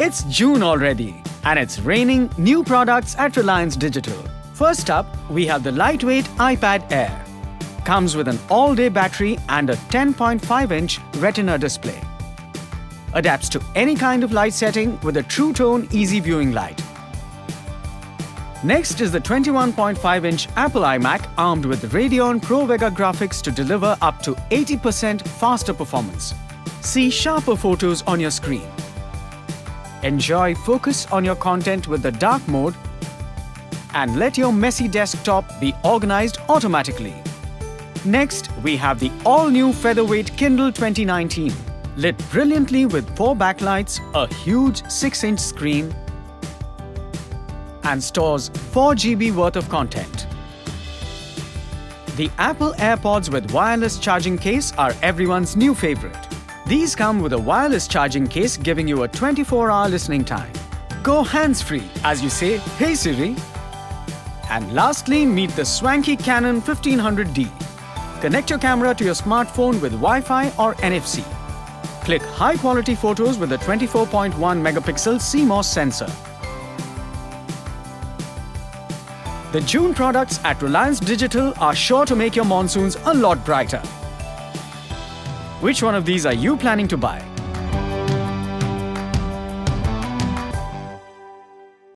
It's June already, and it's raining new products at Reliance Digital. First up, we have the lightweight iPad Air. Comes with an all-day battery and a 10.5-inch Retina display. Adapts to any kind of light setting with a true tone easy viewing light. Next is the 21.5-inch Apple iMac armed with Radeon Pro Vega graphics to deliver up to 80% faster performance. See sharper photos on your screen. Enjoy focus on your content with the dark mode and let your messy desktop be organized automatically. Next, we have the all-new featherweight Kindle 2019. Lit brilliantly with four backlights, a huge 6-inch screen, and stores 4 GB worth of content. The Apple AirPods with wireless charging case are everyone's new favorite. These come with a wireless charging case giving you a 24-hour listening time. Go hands-free as you say, Hey Siri. And lastly, meet the swanky Canon 1500D. Connect your camera to your smartphone with Wi-Fi or NFC. Click high-quality photos with a 24.1 megapixel CMOS sensor. The June products at Reliance Digital are sure to make your monsoons a lot brighter. Which one of these are you planning to buy?